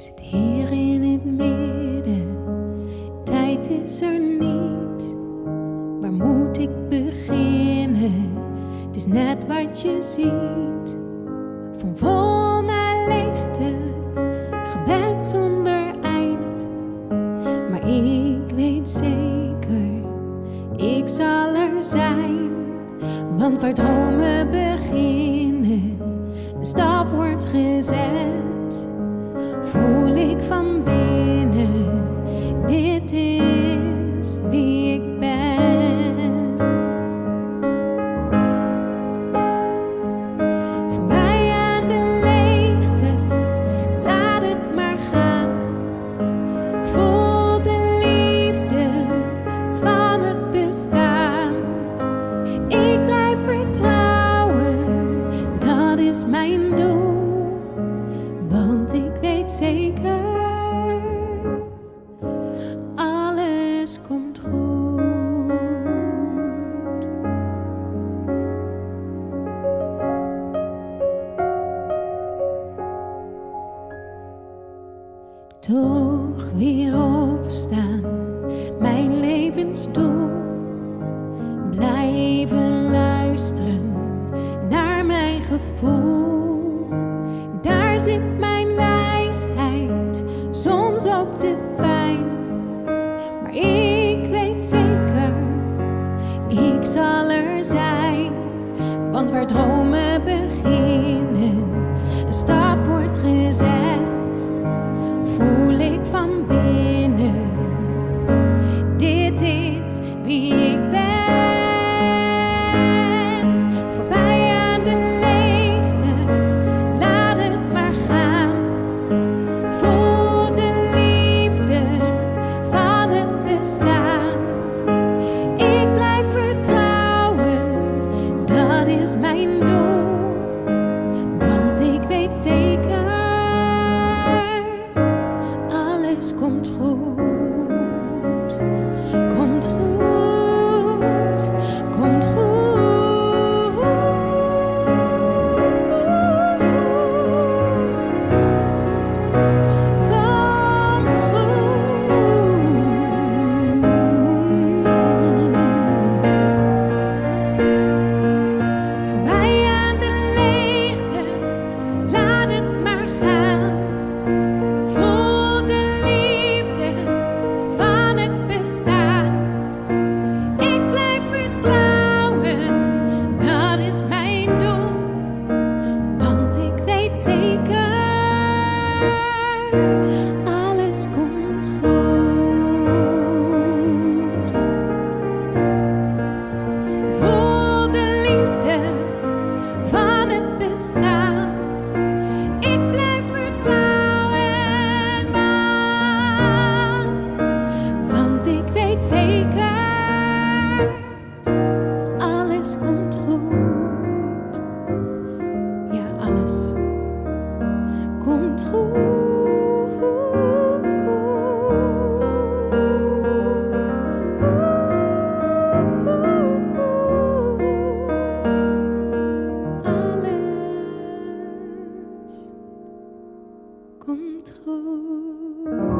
zit hier in het midden, tijd is er niet. Waar moet ik beginnen? Het is net wat je ziet. Van vol naar leegte, gebed zonder eind. Maar ik weet zeker, ik zal er zijn. Want waar dromen beginnen, een stap wordt gezet. Voel van binnen, dit is wie ik ben. Voorbij aan de leegte, laat het maar gaan. Vol de liefde van het bestaan. Ik blijf vertrouwen, dat is mijn Toch weer opstaan, mijn levensdoel. Blijven luisteren naar mijn gevoel. Daar zit mijn wijsheid, soms ook de pijn. Maar ik weet zeker, ik zal er zijn. Want waar dromen zeker, alles komt goed. Voel de liefde van het bestaan. Ik blijf vertrouwen, want, want ik weet zeker, goed. Alles komt goed.